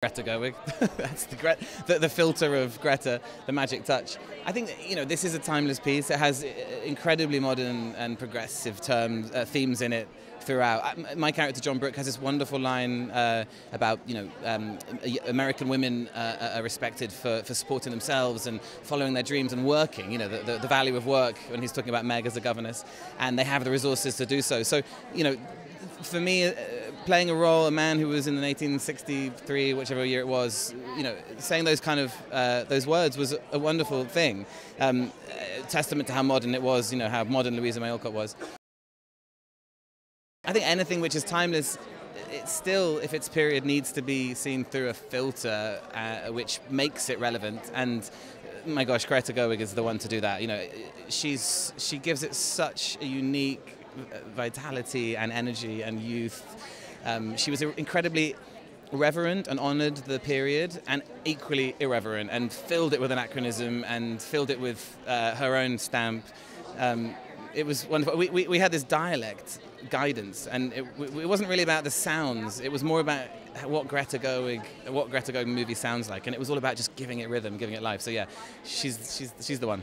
Greta Gerwig. That's the, Gre- the, the filter of Greta, the magic touch. I think you know this is a timeless piece. It has uh, incredibly modern and progressive terms, uh, themes in it throughout. Uh, my character John Brooke has this wonderful line uh, about you know um, American women uh, are respected for, for supporting themselves and following their dreams and working. You know the, the, the value of work when he's talking about Meg as a governess, and they have the resources to do so. So you know for me, uh, playing a role, a man who was in 1863, whichever year it was, you know, saying those kind of uh, those words was a wonderful thing. Um, testament to how modern it was, you know, how modern Louisa May Alcott was. I think anything which is timeless, it still, if its period needs to be seen through a filter, uh, which makes it relevant. And my gosh, Greta Gerwig is the one to do that. You know, she's she gives it such a unique vitality and energy and youth. Um, she was incredibly reverent and honoured the period, and equally irreverent, and filled it with anachronism and filled it with uh, her own stamp. Um, it was wonderful. We, we, we, had this dialect guidance, and it, it, wasn't really about the sounds. It was more about what Greta Gerwig, what Greta Gerwig movie sounds like, and it was all about just giving it rhythm, giving it life. So yeah, she's she's she's the one.